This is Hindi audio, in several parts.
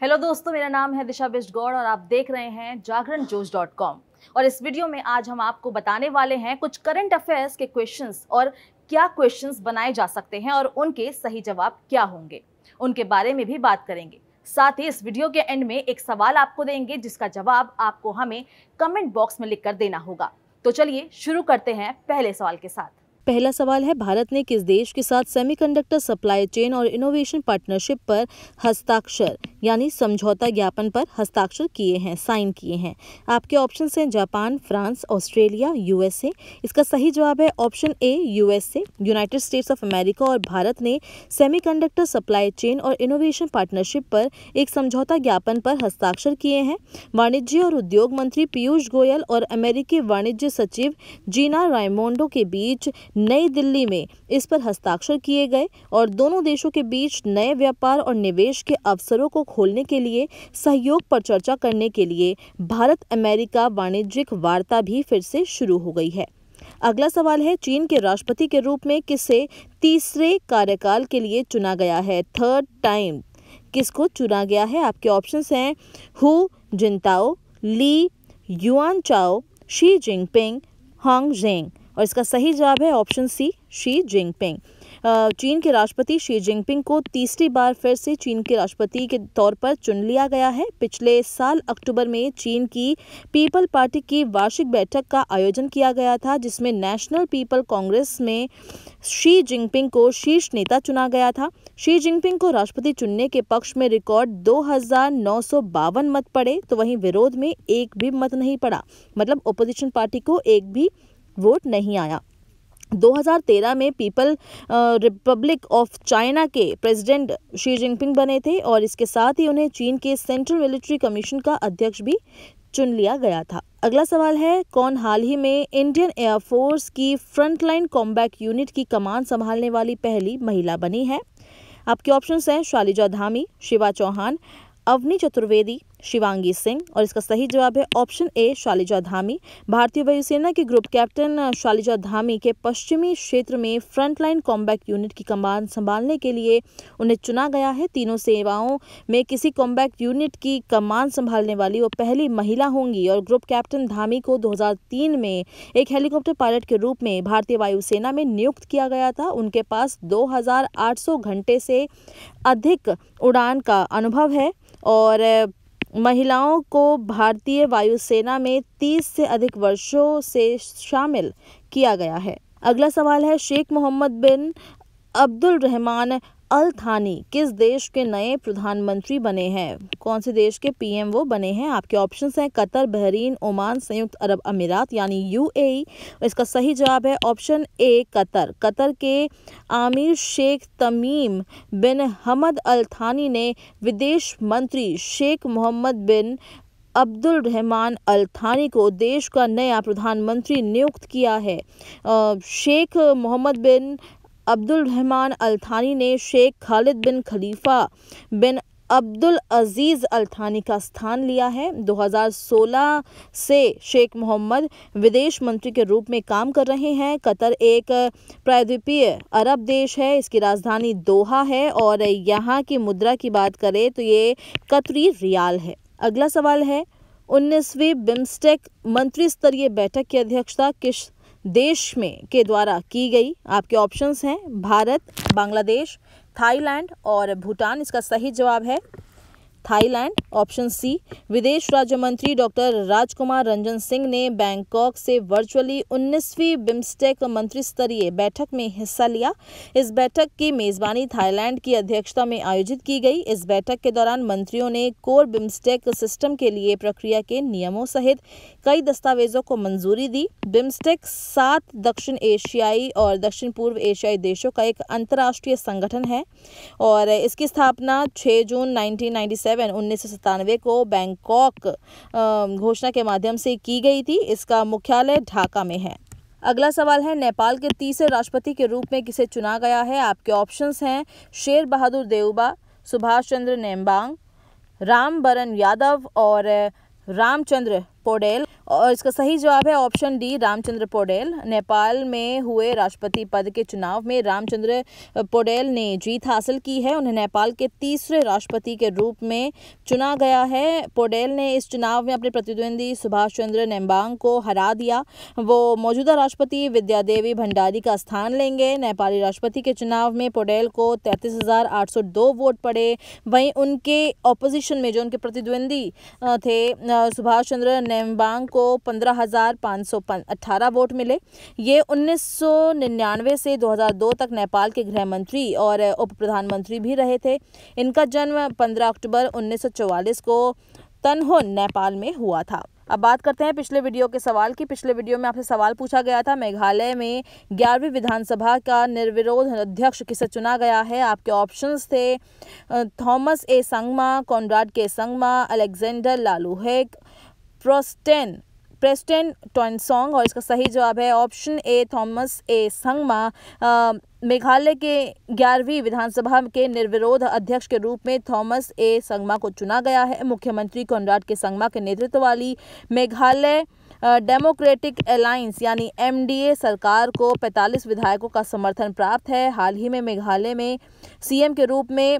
हेलो दोस्तों, मेरा नाम है दिशा बिष्ट गौड़ और आप देख रहे हैं जागरण जोश डॉट कॉम। और इस वीडियो में आज हम आपको बताने वाले हैं कुछ करंट अफेयर्स के क्वेश्चंस और क्या क्वेश्चंस बनाए जा सकते हैं और उनके सही जवाब क्या होंगे। उनके बारे में भी बात करेंगे। साथ ही इस वीडियो के एंड में एक सवाल आपको देंगे, जिसका जवाब आपको हमें कमेंट बॉक्स में लिखकर देना होगा। तो चलिए शुरू करते हैं पहले सवाल के साथ। पहला सवाल है, भारत ने किस देश के साथ सेमीकंडक्टर सप्लाई चेन और इनोवेशन पार्टनरशिप पर हस्ताक्षर, यानी समझौता ज्ञापन पर हस्ताक्षर किए हैं साइन किए हैं? आपके ऑप्शन हैं जापान, फ्रांस, ऑस्ट्रेलिया यूएसए इसका सही जवाब है option A USA United States of America और भारत ने सेमीकंडक्टर सप्लाई चेन और इनोवेशन पार्टनरशिप पर एक समझौता ज्ञापन पर हस्ताक्षर किए हैं। वाणिज्य और उद्योग मंत्री पीयूष गोयल और अमेरिकी वाणिज्य सचिव जीना रायमोंडो के बीच नई दिल्ली में। इस पर हस्ताक्षर किए गए और दोनों देशों के बीच नए व्यापार और निवेश के अवसरों को खोलने के लिए सहयोग पर चर्चा करने के लिए भारत अमेरिका वाणिज्यिक वार्ता भी फिर से शुरू हो गई है। अगला सवाल है, चीन के राष्ट्रपति के रूप में किसे तीसरे कार्यकाल के लिए चुना गया है? थर्ड टाइम किसको चुना गया है? आपके ऑप्शंस हैं Hu Jintao Li Yuanchao Xi Jinping Han Zheng और इसका सही जवाब है ऑप्शन सी, शी जिनपिंग। चीन के राष्ट्रपति शी जिनपिंग को तीसरी बार फिर से चीन के राष्ट्रपति के तौर पर चुन लिया गया है। पिछले साल अक्टूबर में चीन की पीपल पार्टी की वार्षिक बैठक का आयोजन किया गया था, जिसमें नेशनल पीपल कांग्रेस में शी जिनपिंग को शीर्ष नेता चुना गया था। शी जिनपिंग को राष्ट्रपति चुनने के पक्ष में रिकॉर्ड दो हज़ार नौ सौ बावन मत पड़े तो वहीं विरोध में एक भी मत नहीं पड़ा। मतलब ओपोजिशन पार्टी को एक भी वोट नहीं आया। 2013 में पीपल रिपब्लिक ऑफ़ चाइना के प्रेसिडेंट शी जिनपिंग बने थे और इसके साथ ही उन्हें चीन के सेंट्रल मिलिट्री कमीशन का अध्यक्ष भी चुन लिया गया था। अगला सवाल है, कौन हाल ही में इंडियन एयरफोर्स की फ्रंटलाइन कॉम्बैक यूनिट की कमान संभालने वाली पहली महिला बनी है? आपके ऑप्शंस हैं शालिजा धामी, शिवा चौहान अवनी चतुर्वेदी, शिवांगी सिंह और इसका सही जवाब है ऑप्शन ए शालिजा धामी भारतीय वायुसेना के ग्रुप कैप्टन शालिजा धामी के पश्चिमी क्षेत्र में फ्रंटलाइन कॉम्बैक्ट यूनिट की कमान संभालने के लिए उन्हें चुना गया है। तीनों सेवाओं में किसी कॉम्बैक्ट यूनिट की कमान संभालने वाली वो पहली महिला होंगी और ग्रुप कैप्टन धामी को 2003 में एक हेलीकॉप्टर पायलट के रूप में भारतीय वायुसेना में नियुक्त किया गया था। उनके पास दो हज़ार आठ सौ घंटे से अधिक उड़ान का अनुभव है। और महिलाओं को भारतीय वायुसेना में 30 से अधिक वर्षों से शामिल किया गया है। अगला सवाल है, शेख मोहम्मद बिन अब्दुल रहमान अल थानी किस देश के नए प्रधानमंत्री बने हैं? कौन से देश के पीएम वो बने हैं? आपके ऑप्शंस हैं कतर, बहरीन, ओमान, संयुक्त अरब अमीरात, यानी यूएई इसका सही जवाब है ऑप्शन ए कतर। कतर के आमिर शेख तमीम बिन हमद अल थानी ने विदेश मंत्री शेख मोहम्मद बिन अब्दुल रहमान अल थानी को देश का नया प्रधानमंत्री नियुक्त किया है। शेख मोहम्मद बिन अब्दुल रहमान अल थानी ने शेख खालिद बिन खलीफा बिन अब्दुल अज़ीज़ अल थानी का स्थान लिया है। 2016 से शेख मोहम्मद विदेश मंत्री के रूप में काम कर रहे हैं। कतर एक प्रायद्वीपीय अरब देश है, इसकी राजधानी दोहा है और यहाँ की मुद्रा की बात करें तो ये कतरी रियाल है। अगला सवाल है, उन्नीसवीं बिम्स्टेक मंत्री स्तरीय बैठक की अध्यक्षता किस देश में के द्वारा की गई। आपके ऑप्शंस हैं भारत, बांग्लादेश, थाईलैंड और भूटान। इसका सही जवाब है थाईलैंड, ऑप्शन सी, विदेश राज्य मंत्री डॉक्टर राजकुमार रंजन सिंह ने बैंकॉक से वर्चुअली 19वीं बिम्स्टेक मंत्री स्तरीय बैठक में हिस्सा लिया। इस बैठक की मेजबानी थाईलैंड की अध्यक्षता में आयोजित की गई। इस बैठक के दौरान मंत्रियों ने कोर बिम्स्टेक सिस्टम के लिए प्रक्रिया के नियमों सहित कई दस्तावेजों को मंजूरी दी। बिम्स्टेक सात दक्षिण एशियाई और दक्षिण पूर्व एशियाई देशों का एक अंतर्राष्ट्रीय संगठन है और इसकी स्थापना 6 जून 1997 सेवन उन्नीस को बैंकॉक घोषणा के माध्यम से की गई थी। इसका मुख्यालय ढाका में है। अगला सवाल है, नेपाल के तीसरे राष्ट्रपति के रूप में किसे चुना गया है? आपके ऑप्शंस हैं, शेर बहादुर देवबा सुभाष चंद्र नेम्बांग राम बरन यादव और, रामचंद्र पौडेल और इसका सही जवाब है ऑप्शन डी, रामचंद्र पौडेल। नेपाल में हुए राष्ट्रपति पद के चुनाव में रामचंद्र पोडेल ने जीत हासिल की है। उन्हें नेपाल के तीसरे राष्ट्रपति के रूप में चुना गया है। पोडेल ने इस चुनाव में अपने प्रतिद्वंदी सुभाष चंद्र नेम्बांग को हरा दिया। वो मौजूदा राष्ट्रपति विद्या देवी भंडारी का स्थान लेंगे। नेपाली राष्ट्रपति के चुनाव में पौडेल को तैंतीस वोट पड़े। वहीं उनके ऑपोजिशन में जो उनके प्रतिद्वंदी थे सुभाष चंद्र नेम्बांग को पंद्रह हज़ार पाँच सौ अट्ठारह वोट मिले। ये उन्नीस सौ निन्यानवे से 2002 तक नेपाल के गृह मंत्री और उप प्रधानमंत्री भी रहे थे। इनका जन्म 15 अक्टूबर 1944 को तनहुन, नेपाल में हुआ था। अब बात करते हैं पिछले वीडियो के सवाल की। पिछले वीडियो में आपसे सवाल पूछा गया था, मेघालय में ग्यारहवीं विधानसभा का निर्विरोध अध्यक्ष किसे चुना गया है? आपके ऑप्शंस थे थॉमस ए संगमा, कॉनराड के संगमा, अलेक्जेंडर लालूहेक प्रोस्टेन, प्रेस्टन टॉनसोंग और इसका सही जवाब है option A, Thomas A. Sangma. Meghalaya के ग्यारहवीं विधानसभा के निर्विरोध अध्यक्ष के रूप में थॉमस ए. संगमा को चुना गया है। मुख्यमंत्री कॉनराड के संगमा के नेतृत्व वाली मेघालय डेमोक्रेटिक अलायंस यानी एमडीए सरकार को 45 विधायकों का समर्थन प्राप्त है। हाल ही में मेघालय में सीएम के रूप में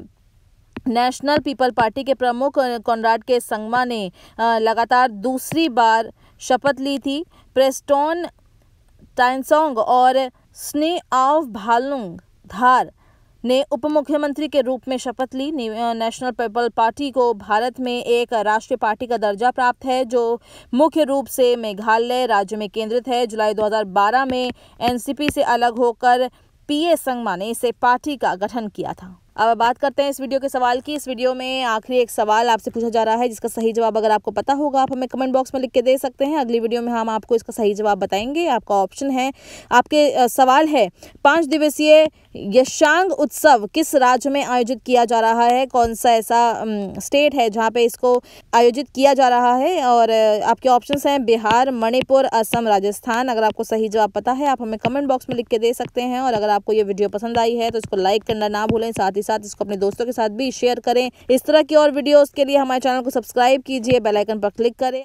नेशनल पीपल पार्टी के प्रमुख कॉनराड के संगमा ने लगातार दूसरी बार शपथ ली थी। प्रेस्टोन टाइनसोंग और स्ने ऑफ़ भालुंग धार ने उप मुख्यमंत्री के रूप में शपथ ली। नेशनल पीपल पार्टी को भारत में एक राष्ट्रीय पार्टी का दर्जा प्राप्त है, जो मुख्य रूप से मेघालय राज्य में केंद्रित है। जुलाई 2012 में एनसीपी से अलग होकर पीए संगमा ने इसे पार्टी का गठन किया था। अब बात करते हैं इस वीडियो के सवाल की। इस वीडियो में आखिरी एक सवाल आपसे पूछा जा रहा है, जिसका सही जवाब अगर आपको पता होगा, आप हमें कमेंट बॉक्स में लिख के दे सकते हैं। अगली वीडियो में हम आपको इसका सही जवाब बताएँगे। आपका ऑप्शन है, आपके सवाल है, पाँच दिवसीय यशांग उत्सव किस राज्य में आयोजित किया जा रहा है? कौन सा ऐसा स्टेट है जहाँ पे इसको आयोजित किया जा रहा है? और आपके ऑप्शंस हैं, बिहार, मणिपुर, असम, राजस्थान। अगर आपको सही जवाब पता है, आप हमें कमेंट बॉक्स में लिख के दे सकते हैं। और अगर आपको ये वीडियो पसंद आई है तो इसको लाइक करना ना भूलें, साथ ही साथ इसको अपने दोस्तों के साथ भी शेयर करें। इस तरह की और वीडियोज़ के लिए हमारे चैनल को सब्सक्राइब कीजिए बेलाइकन पर क्लिक करें।